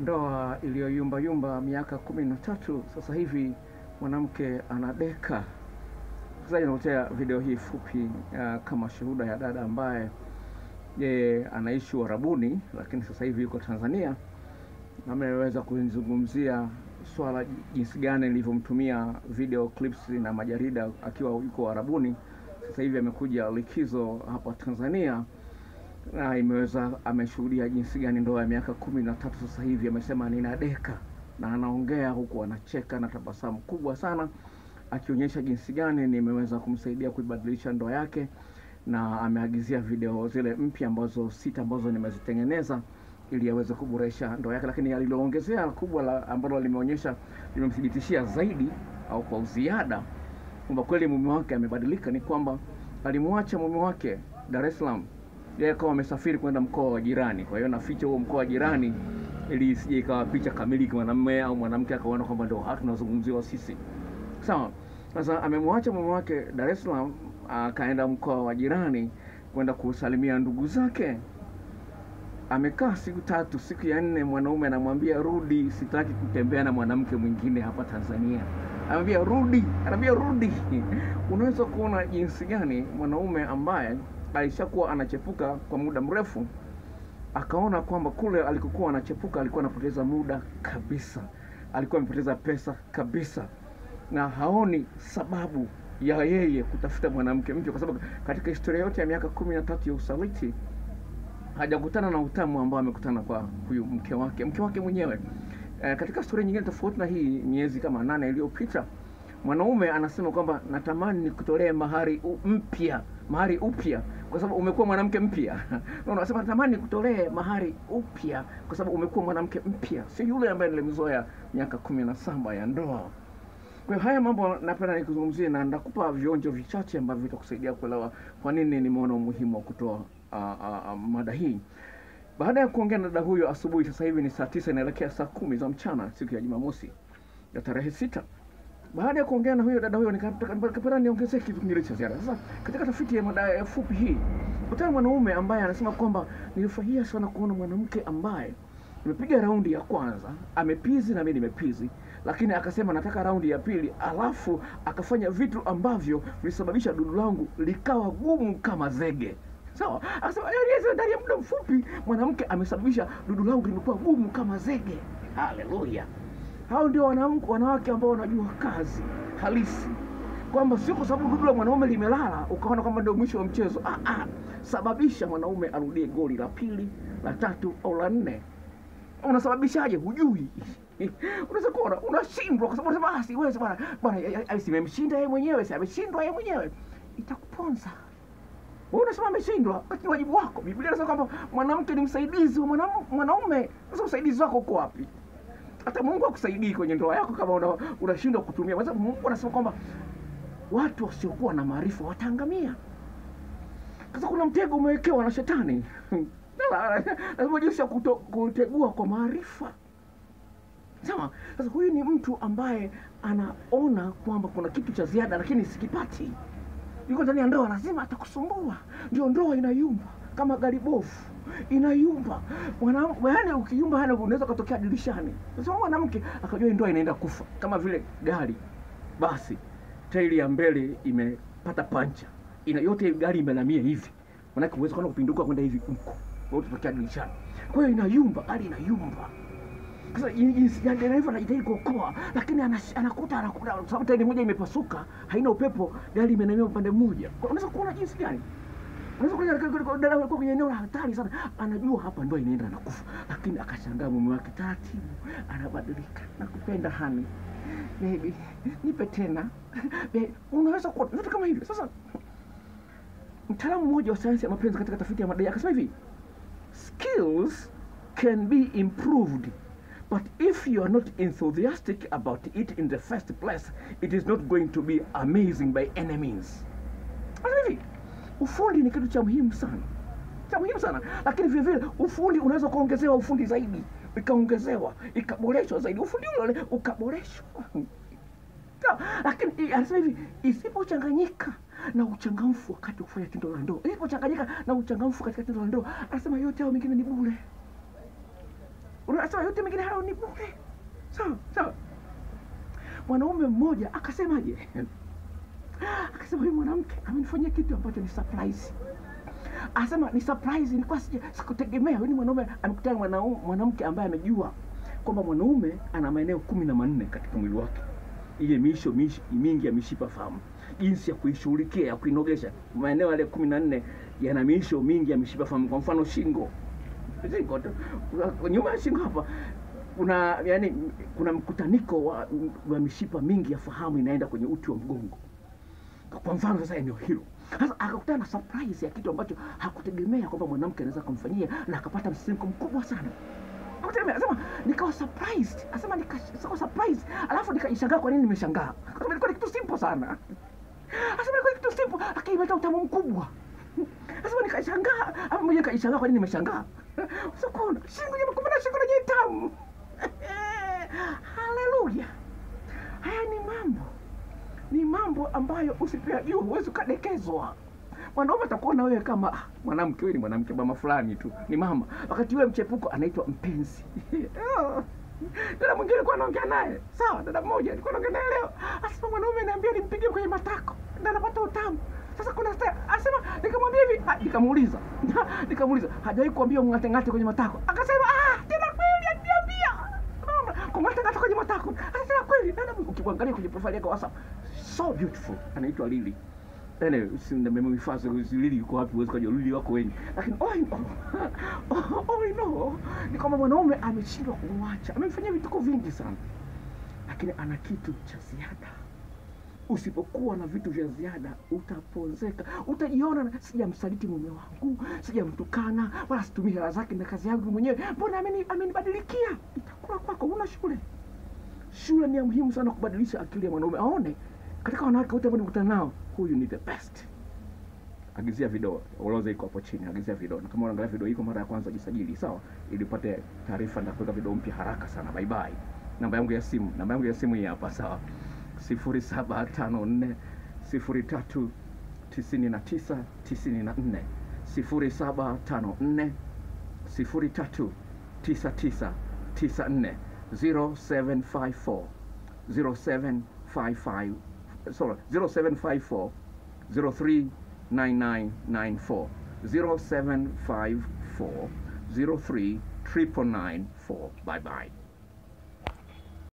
Ndoa iliyoyumbayumba miaka kumi na tatu, sasa hivi mwanamke anadeka. Sasa inaletea video hii fupi uh, kama shuhuda ya dada ambaye yeye anaishi Uarabuni, lakini sasa hivi yuko Tanzania, na ameweza kuzungumzia swala jinsi gani nilivyomtumia video clips na majarida akiwa yuko Uarabuni. Sasa hivi amekuja likizo hapa Tanzania na imeweza ameshuhudia jinsi gani ndoa ya miaka kumi na tatu sasa hivi, amesema ninadeka, na anaongea huku anacheka na tabasamu kubwa sana, akionyesha jinsi gani nimeweza kumsaidia kuibadilisha ndoa yake, na ameagizia video zile mpya ambazo sita ambazo nimezitengeneza ili aweze kuboresha ndoa yake, lakini aliloongezea kubwa la ambalo limeonyesha limemthibitishia zaidi au kwa ziada kwamba kweli mume wake amebadilika ni kwamba alimwacha mume wake Dar es Salaam yeye akawa amesafiri kwenda mkoa wa jirani. Kwa hiyo naficha huo mkoa wa jirani ili isije ikawa picha kamili mwanamume au mwanamke akaona kwamba ndio haki tunazungumziwa sisi. Sawa. Sasa amemwacha mume wake Dar es Salaam akaenda mkoa wa jirani kwenda kusalimia ndugu zake. Amekaa siku tatu, siku ya nne mwanaume anamwambia rudi, sitaki kutembea na mwanamke mwingine hapa Tanzania. Anamwambia rudi, anamwambia rudi. Unaweza kuona jinsi gani mwanaume ambaye alishakuwa anachepuka kwa muda mrefu, akaona kwamba kule alikokuwa anachepuka alikuwa anapoteza muda kabisa, alikuwa amepoteza pesa kabisa, na haoni sababu ya yeye kutafuta mwanamke mpya, kwa sababu katika historia yote ya miaka kumi na tatu ya usaliti hajakutana na utamu ambao amekutana kwa huyu mke wake, mke wake mwenyewe. E, katika historia nyingine tofauti na hii, miezi kama nane iliyopita mwanaume anasema kwamba natamani nikutolee mahari mpya, mahari upya, kwa sababu umekuwa mwanamke mpya. Na unasema natamani kutolee mahari upya, kwa sababu umekuwa mwanamke mpya, si yule ambaye nilimzoea miaka kumi na saba ya ndoa. Kwa haya mambo napenda nikuzungumzie, na ndakupa vionjo vichache ambavyo vitakusaidia kuelewa kwa nini nimeona umuhimu wa kutoa mada hii. Baada ya kuongea na dada huyo asubuhi, sasa hivi ni saa tisa inaelekea saa kumi za mchana, siku ya Jumamosi ya tarehe sita baada ya kuongea na huyo dada huyo nikapenda niongezee kitu kingine cha ziada. Sasa katika tafiti ya mada fupi hii, kutana mwanaume ambaye anasema kwamba nilifurahia sana kuona mwanamke ambaye nimepiga raundi ya kwanza amepizi na mimi nimepizi, lakini akasema nataka raundi ya pili, alafu akafanya vitu ambavyo vilisababisha dudu langu likawa gumu kama zege. Sawa, akasema ndani ya muda mfupi mwanamke amesababisha dudu langu limekuwa gumu kama zege. Haleluya! Hao ndio wanawake wanawake ambao wanajua kazi halisi, kwamba sio kwa sababu dudu la mwanaume limelala ukaona kwamba ndio mwisho wa mchezo. Ah, ah, sababisha mwanaume arudie goli la pili, la tatu au la nne. Unasababishaje? Hujui. Unaweza kuona unashindwa kwa sababu unasema ah, siwezi bwana bwana, simemshinda yeye mwenyewe, si ameshindwa yeye mwenyewe, itakuponza wewe unasema ameshindwa, lakini wajibu wako. Biblia inasema kwamba mwanamke ni msaidizi wa mwanaume. Sasa usaidizi wako uko wapi? Hata Mungu akusaidii kwenye ndoa yako kama una, unashindwa kutumia, kwa Mungu anasema kwamba watu wasiokuwa na maarifa wataangamia. Sasa kuna mtego umewekewa na shetani lazima jinsi ya kutegua kwa maarifa. Sawa. Sasa huyu ni mtu ambaye anaona kwamba kuna kitu cha ziada, lakini sikipati. Yuko ndani ya ndoa, lazima atakusumbua. Ndio ndoa inayumba kama gari bofu inayumba mwanamke, yani ukiyumba hana unaweza kutokea dirishani. Sasa mwanamke akajua ndoa inaenda kufa, kama vile gari basi tairi ya mbele imepata pancha, ina yote gari imelamia hivi, manake uwezo kwenda kupinduka kwenda hivi huko, wewe utatokea dirishani. Kwa hiyo inayumba, gari inayumba. Sasa jinsi gani dereva anajitahidi kuokoa, lakini anakuta anakuta, kwa sababu tairi moja imepasuka, haina upepo, gari imenamia upande mmoja. Unaweza kuona jinsi gani dada alikuwa kwenye eneo la hatari sana, anajua hapa ndoa inaenda na kufa, lakini akashangaa mume wake taratibu anabadilika. Nakupenda hani, baby, nipe tena. Unaweza kuona vitu kama hivyo. Sasa mtaalamu mmoja wa sayansi ya mapenzi katika tafiti ya madai akasema hivi, skills can be improved but if you are not enthusiastic about it in the first place it is not going to be amazing by any means. Hivi ufundi ni kitu cha muhimu sana, cha muhimu sana, lakini vile vile ufundi unaweza kuongezewa ufundi zaidi, ikaongezewa ikaboreshwa zaidi, ufundi ule ukaboreshwa. Lakini anasema hivi, isipochanganyika na uchangamfu wakati wa kufanya tendo la ndoa, isipochanganyika na uchangamfu katika tendo la ndoa, anasema yote hayo mengine ni bure. Unasema yote mengine hayo ni bure. Sawa sawa. Mwanaume mmoja akasemaje? Akasema huyu mwanamke amenifanyia kitu ambacho ni surprise. Asema ni surprise, nilikuwa sikutegemea. Huyu ni mwanaume amekutana mwanamke ambaye amejua kwamba mwanaume ana maeneo kumi na manne katika mwili wake, ile miisho mishi, mingi ya mishipa fahamu, jinsi ya kuishughulikia ya kuinogesha. Maeneo yale kumi na nne yana miisho mingi ya mishipa fahamu. Kwa mfano shingo, shingo tu nyuma ya shingo hapa kuna yani, kuna mkutaniko wa, wa mishipa mingi ya fahamu inaenda kwenye uti wa mgongo. Kwa mfano sasa, eneo hilo sasa akakutana na surprise ya kitu ambacho hakutegemea kwamba mwanamke anaweza kumfanyia na akapata msisimko mkubwa sana. Akutegemea, asema nikawa surprised, asema nikawa surprised, alafu nikajishangaa kwa nini nimeshangaa. Kwa ilikuwa kitu simple sana, asema ilikuwa kitu simple, lakini utamu mkubwa. Asema nikashangaa, ama mwenye nikajishangaa kwa nini nimeshangaa. Kuna shingo nyama, kumbe shingo lenye tamu. Haleluya! Haya ni mambo ni mambo ambayo usipojua huwezi ukadekezwa. Mwanaume atakuona wewe kama ah, mwanamke, wewe ni mwanamke, mama fulani tu, ni mama, wakati yule mchepuko anaitwa mpenzi. Dada mwingine alikuwa anaongea naye, sawa, dada mmoja alikuwa anaongea naye leo, asema mwanaume niambia nimpige kwenye matako, ndio anapata utamu. Sasa kuna sta, asema nikamwambia hivi, ah, nikamuuliza. Nikamuuliza, hajawahi kuambia ng'ate ng'ate kwenye matako? Akasema ah, tena kweli aniambia kung'ata ng'ate kwenye matako. Akasema kweli, dada, ukimwangalia kwenye profile yake WhatsApp so beautiful, anaitwa Lily. Anyway, nimemhifadhi Lili yuko wapi, huwezi kujua Lili wako wengi, lakini oh no oh no. Ni kwamba mwanaume ameshindwa kumwacha, amemfanyia vituko vingi sana, lakini ana kitu cha ziada. Usipokuwa na vitu vya ziada utapozeka, utajiona sijamsaliti mume wangu, sijamtukana, wala situmii hela zake na kazi yangu mwenyewe, mbona ameni amenibadilikia? Itakuwa kwako, una shule. Shule ni ya muhimu sana kubadilisha akili ya mwanaume, aone katika wanawake wote ambao nikutana nao, huyu ni the best. Agizia video, orodha iko hapo chini, agizia video, na kama unaangalia video kwa mara ya kwanza, jisajili sawa, ili upate taarifa na kuweka video mpya haraka sana. Bye bye. Namba yangu ya simu, namba yangu ya simu hii hapa, sawa, sifuri saba tano nne sifuri tatu tisini na tisa tisini na nne sifuri saba tano nne sifuri tatu tisa tisa tisa nne 0754 0755 sorry 0754 039994 0754 03 994 bye bye